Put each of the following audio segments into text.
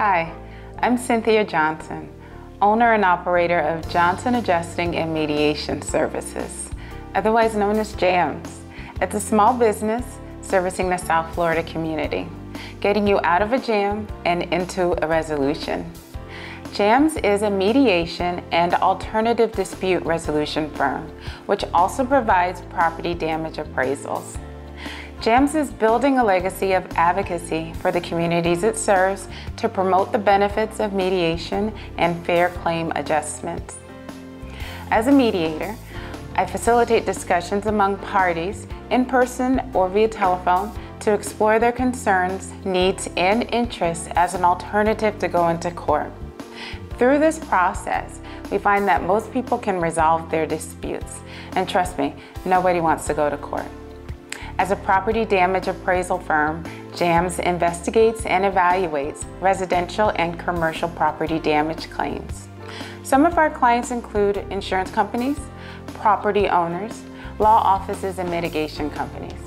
Hi, I'm Cynthia Johnson, owner and operator of Johnson Adjusting and Mediation Services, otherwise known as JAMS. It's a small business servicing the South Florida community, getting you out of a jam and into a resolution. JAMS is a mediation and alternative dispute resolution firm, which also provides property damage appraisals. JAMS is building a legacy of advocacy for the communities it serves to promote the benefits of mediation and fair claim adjustments. As a mediator, I facilitate discussions among parties in person or via telephone to explore their concerns, needs, and interests as an alternative to go into court. Through this process, we find that most people can resolve their disputes. And trust me, nobody wants to go to court. As a property damage appraisal firm, JAMS investigates and evaluates residential and commercial property damage claims. Some of our clients include insurance companies, property owners, law offices, and mitigation companies.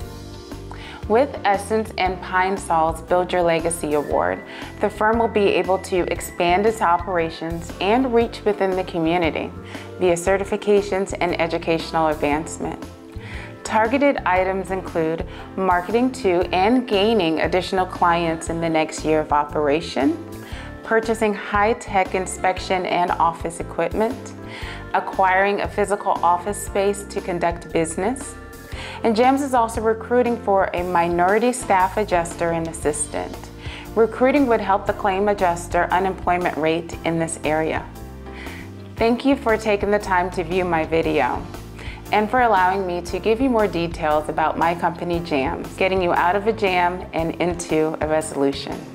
With Essence and Pine Sol's Build Your Legacy Award, the firm will be able to expand its operations and reach within the community via certifications and educational advancement. Targeted items include marketing to and gaining additional clients in the next year of operation, purchasing high-tech inspection and office equipment, acquiring a physical office space to conduct business, and JAMS is also recruiting for a minority staff adjuster and assistant. Recruiting would help the claim adjuster unemployment rate in this area. Thank you for taking the time to view my video and for allowing me to give you more details about my company, JAMS, getting you out of a jam and into a resolution.